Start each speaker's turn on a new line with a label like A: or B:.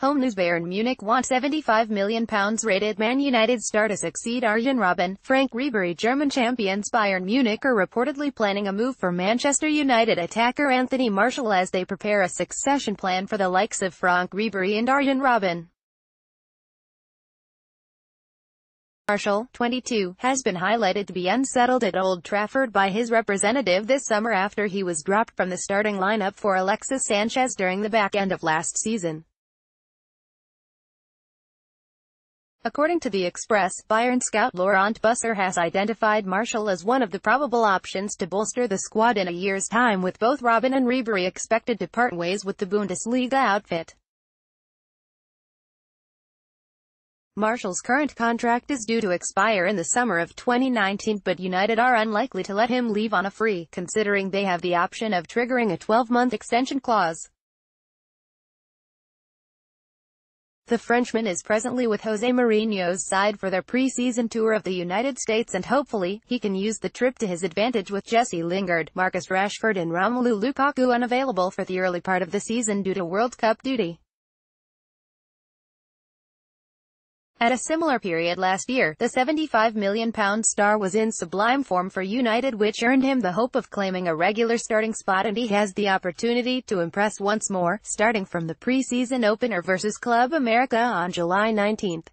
A: Home News Bayern Munich want £75 million rated Man United star to succeed Arjen Robben. Franck Ribery German champions Bayern Munich are reportedly planning a move for Manchester United attacker Anthony Martial as they prepare a succession plan for the likes of Franck Ribery and Arjen Robben. Martial, 22, has been highlighted to be unsettled at Old Trafford by his representative this summer after he was dropped from the starting lineup for Alexis Sanchez during the back end of last season. According to the Express, Bayern scout Laurent Busser has identified Martial as one of the probable options to bolster the squad in a year's time with both Robben and Ribery expected to part ways with the Bundesliga outfit. Martial's current contract is due to expire in the summer of 2019 but United are unlikely to let him leave on a free, considering they have the option of triggering a 12-month extension clause. The Frenchman is presently with Jose Mourinho's side for their pre-season tour of the United States and hopefully, he can use the trip to his advantage with Jesse Lingard, Marcus Rashford and Romelu Lukaku unavailable for the early part of the season due to World Cup duty. At a similar period last year, the £75 million star was in sublime form for United which earned him the hope of claiming a regular starting spot and he has the opportunity to impress once more, starting from the pre-season opener versus Club America on July 19.